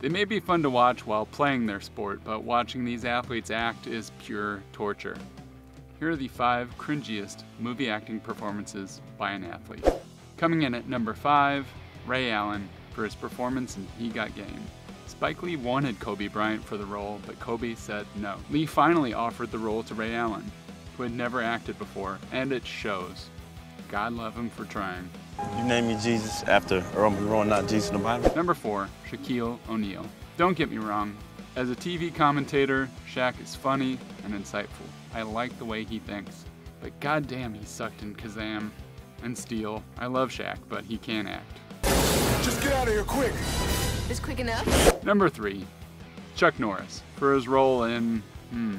They may be fun to watch while playing their sport, but watching these athletes act is pure torture. Here are the five cringiest movie acting performances by an athlete. Coming in at number five, Ray Allen for his performance in He Got Game. Spike Lee wanted Kobe Bryant for the role, but Kobe said no. Lee finally offered the role to Ray Allen, who had never acted before, and it shows. God love him for trying. You name me Jesus after Earl Monroe, not Jesus in the Bible. Number four, Shaquille O'Neal. Don't get me wrong, as a TV commentator, Shaq is funny and insightful. I like the way he thinks, but goddamn he sucked in Kazaam and Steel. I love Shaq, but he can't act. Just get out of here quick. Is quick enough? Number three, Chuck Norris for his role in, hmm,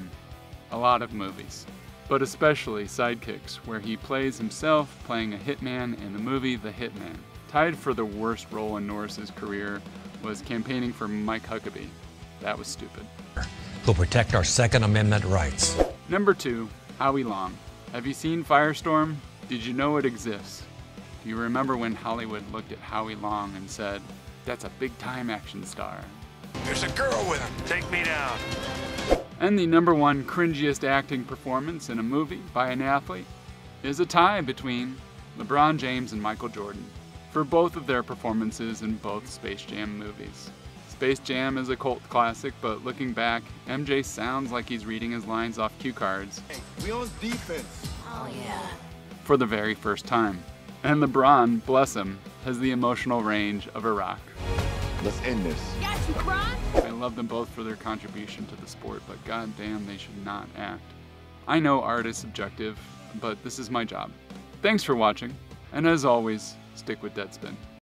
a lot of movies, but especially Sidekicks, where he plays himself playing a hitman in the movie The Hitman. Tied for the worst role in Norris's career was campaigning for Mike Huckabee. That was stupid. Who'll protect our Second Amendment rights. Number two, Howie Long. Have you seen Firestorm? Did you know it exists? Do you remember when Hollywood looked at Howie Long and said, that's a big time action star? There's a girl with him. Take me down. And the number one cringiest acting performance in a movie by an athlete is a tie between LeBron James and Michael Jordan for both of their performances in both Space Jam movies. Space Jam is a cult classic, but looking back, MJ sounds like he's reading his lines off cue cards We on defense. Oh, yeah. for the very first time. And LeBron, bless him, has the emotional range of a rock. Let's end this. Got you, Bron. Love them both for their contribution to the sport, but goddamn, they should not act. I know art is subjective, but this is my job. Thanks for watching, and as always, stick with Deadspin.